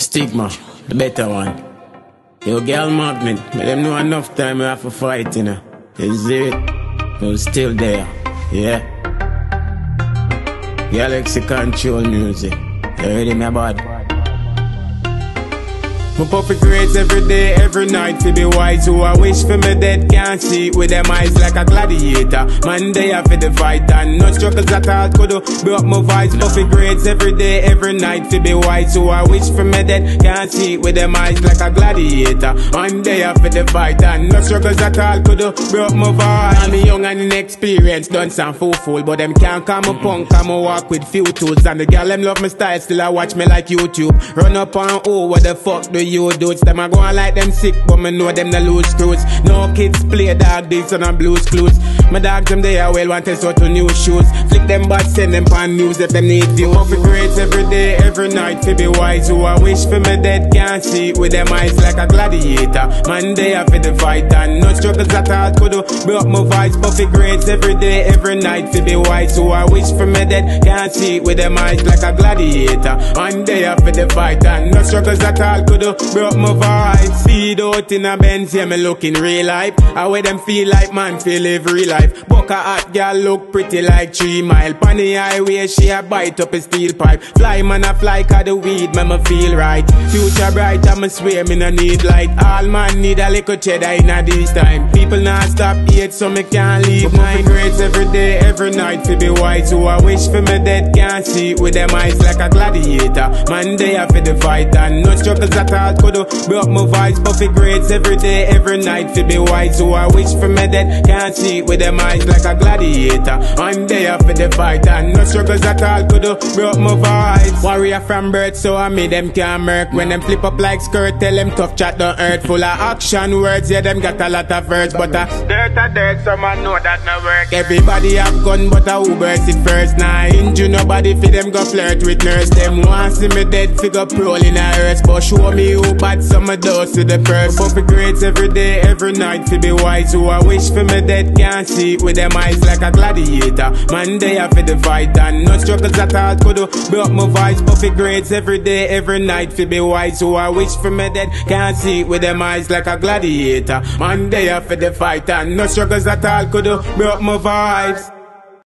Stygma, the better one. Yo, girl magnet, but them know enough time we have to fight, you know. Is it? We're still there, yeah. Galaxy Control Music. You ready, my bud? My puppy grades every day, every night to be wise. Who I wish for me dead can't see with them eyes like a gladiator. Monday I for the fight and no struggles at all could do. broke my voice. Puppy grades every day, every night to be wise. Who I wish for me dead can't see with them eyes like a gladiator. Monday I for the fight and no struggles at all could broke my voice. I'm young and inexperienced, done some fool fool, but them can't come a punk. Come a walk with few tools and the girl them love my style. Still I watch me like YouTube. Run up on oh what the fuck do you dudes. Them a go on like them sick, but me know them the lose screws. No kids play dog, this on blues clues. My dogs them they are well want test out to new shoes. Flick them but send them pan news if them need every day, every night to be wise. Who I wish for me dead can't see with them eyes like a gladiator. Monday I for the fight and no struggles at all could broke my voice. Buffy grades every day, every night to be wise. Who I wish for me dead can't see with them eyes like a gladiator. Monday I for the fight and no struggles at all could broke my voice. Feed out in a Benz, yeah, me looking real life. I wear them feel like man feel live real life. A hot girl look pretty like three mile. Pon the highway, she a bite up a steel pipe. Fly man a fly cause the weed, me me feel right. Future bright, I'ma swear me no need light. All man need a little cheddar in a this time. People not stop eat, so me can't leave mine. Grades every day, every night to be white So I wish for me dead can't see with them eyes like a gladiator. Man Monday I for the fight and no struggles at all could broke my voice. Buffy grades every day, every night to be white So I wish for me dead can't see with them eyes like a gladiator. I'm there for the fight and no struggles at all could broke my voice. Warrior from birth, so I made them can't murk. When them flip up like skirt, tell them tough chat don't hurt. Full of action words, yeah, them got a lot of words. But a dirt a dirt, some man know that no work. Everybody have gun, but a who burst it first. Nah, injure nobody for them go flirt with nurse. Them want see me dead, figure in a earth. But show me who bad, some of those to the first. Puppy grades every day, every night to be wise. Who I wish for me dead can't see with them eyes like a gladiator. Monday I for the fight and no struggles at all could broke my voice. Puppy grades every day, every night to be wise. Who I wish for me dead can't see with them eyes like a gladiator. Monday I for the fight and no struggles at all could broke my vibes.